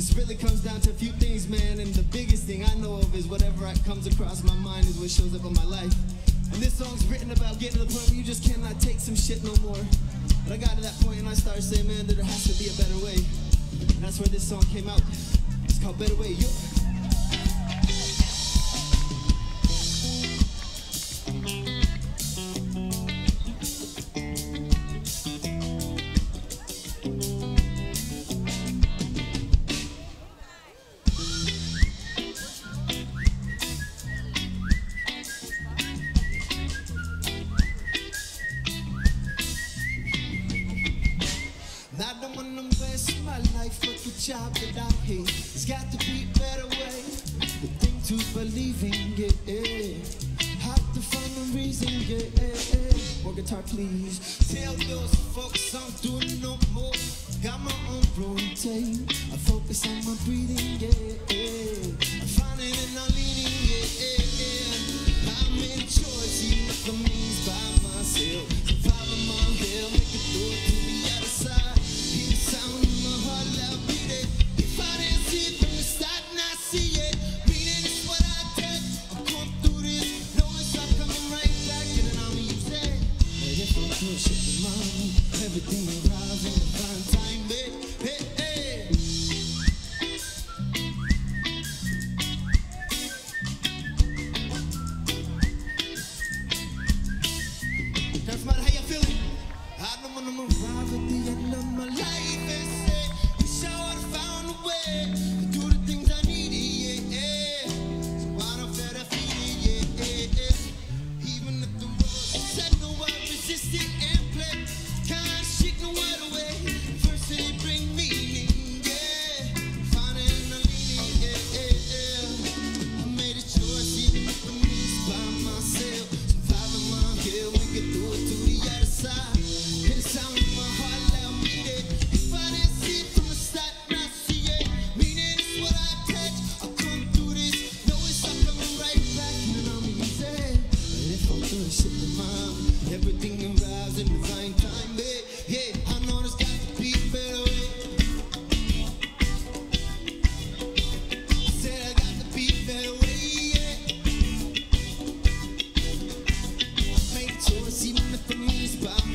This really comes down to a few things, man, and the biggest thing I know of is whatever comes across my mind is what shows up in my life. And this song's written about getting to the point where you just cannot take some shit no more. But I got to that point and I started saying, man, there has to be a better way. And that's where this song came out. It's called Better Way. Job that I hate. It's got to be a better way. The thing to believe in, yeah. Have to find a reason, yeah. More guitar, please. Tell those folks I'm doing no more. Got my own routine. I focus on my breathing, yeah. I'm finding and I'm leading, yeah. I made a choice, even if it means everything arrives in divine time. Hey, hey. Doesn't matter how you feeling. I don't wanna arrive at the end of my life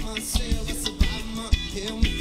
myself. I survive my hell,